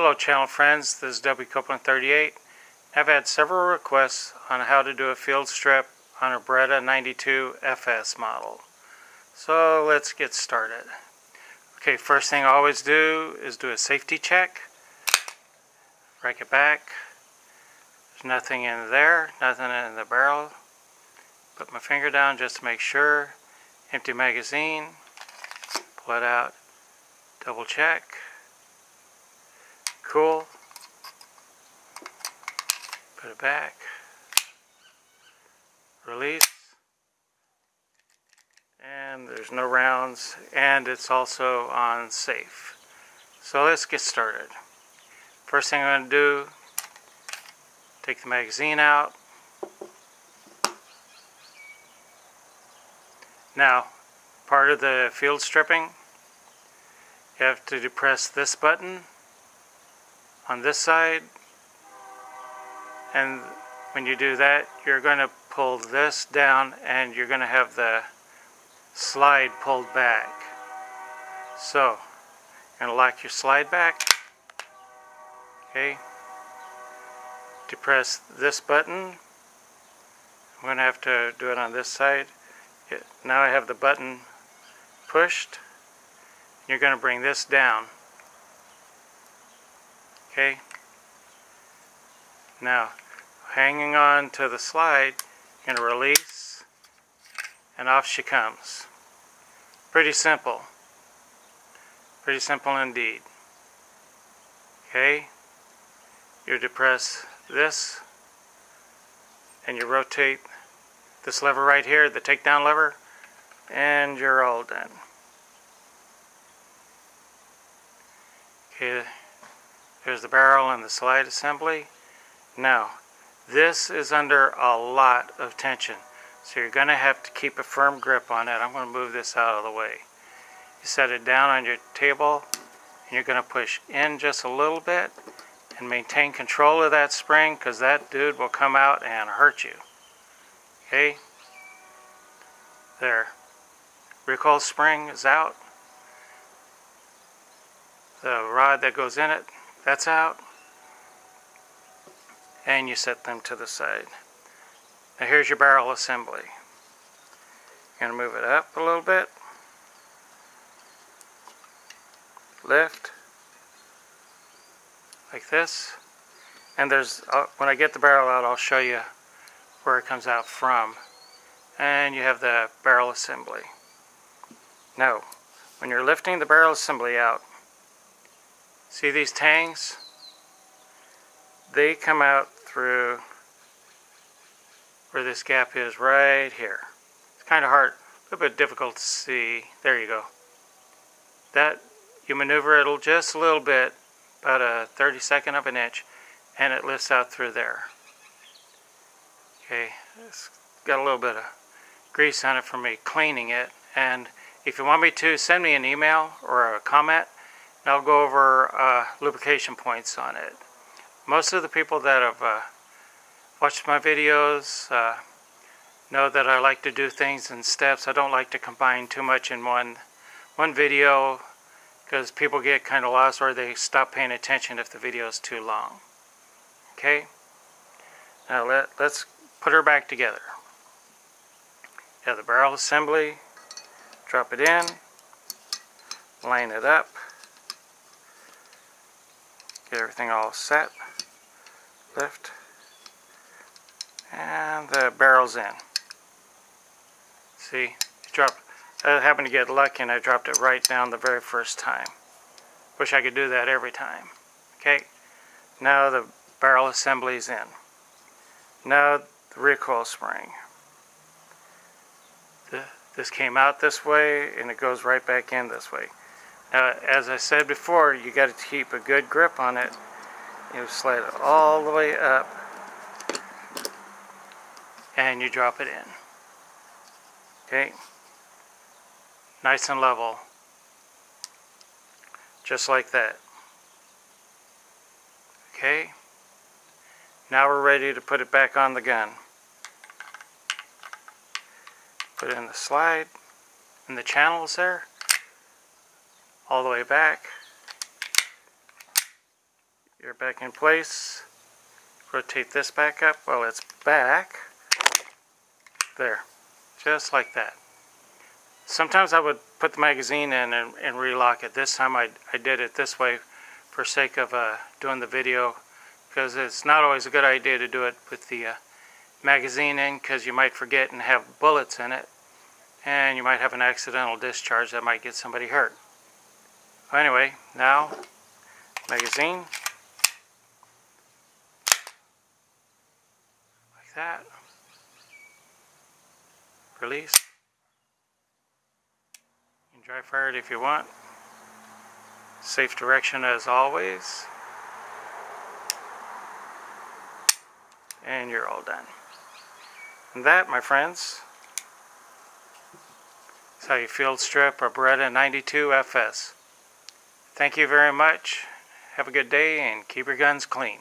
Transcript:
Hello channel friends, this is W Copeland 38. I've had several requests on how to do a field strip on a Beretta 92 FS model. So let's get started. Okay, first thing I always do is do a safety check. Break it back. There's nothing in there, nothing in the barrel. Put my finger down just to make sure. Empty magazine. Pull it out. Double check. Cool. Put it back. Release. And there's no rounds. And it's also on safe. So let's get started. First thing I'm going to do, take the magazine out. Now, part of the field stripping, you have to depress this button on this side. And when you do that you're going to pull this down and you're going to have the slide pulled back. So you're going to lock your slide back. Okay. Depress this button. I'm going to have to do it on this side. Now I have the button pushed. You're going to bring this down Okay. Now, hanging on to the slide, you're going to release, and off she comes. Pretty simple. Pretty simple indeed. Okay. You depress this, and you rotate this lever right here, the takedown lever, and you're all done. Okay. Here's the barrel and the slide assembly. Now, this is under a lot of tension. So you're going to have to keep a firm grip on it. I'm going to move this out of the way. You set it down on your table and you're going to push in just a little bit and maintain control of that spring because that dude will come out and hurt you. Okay? There. Recoil spring is out. The rod that goes in it that's out. And you set them to the side. Now here's your barrel assembly. You're going to move it up a little bit. Lift. Like this. And there's, uh, when I get the barrel out, I'll show you where it comes out from. And you have the barrel assembly. Now, when you're lifting the barrel assembly out, See these tangs? They come out through where this gap is right here. It's kind of hard, a little bit difficult to see. There you go. That, you maneuver it just a little bit, about a 32nd of an inch, and it lifts out through there. Okay, it's got a little bit of grease on it from me cleaning it. And if you want me to, send me an email or a comment and I'll go over uh, lubrication points on it. Most of the people that have uh, watched my videos uh, know that I like to do things in steps. I don't like to combine too much in one one video because people get kind of lost or they stop paying attention if the video is too long. Okay? Now let, let's put her back together. Have the barrel assembly, drop it in, line it up, Get everything all set. Lift. And the barrel's in. See, drop. I happened to get lucky and I dropped it right down the very first time. Wish I could do that every time. Okay, now the barrel assembly's in. Now the recoil spring. The, this came out this way and it goes right back in this way. Now, as I said before, you got to keep a good grip on it. You slide it all the way up and you drop it in. Okay? Nice and level. Just like that. Okay? Now we're ready to put it back on the gun. Put it in the slide, in the channels there all the way back. You're back in place. Rotate this back up while it's back. There, just like that. Sometimes I would put the magazine in and, and relock it. This time I, I did it this way for sake of uh, doing the video because it's not always a good idea to do it with the uh, magazine in because you might forget and have bullets in it and you might have an accidental discharge that might get somebody hurt. Anyway, now magazine. Like that. Release. You can dry fire it if you want. Safe direction as always. And you're all done. And that my friends is how you field strip a Beretta 92 FS thank you very much. Have a good day and keep your guns clean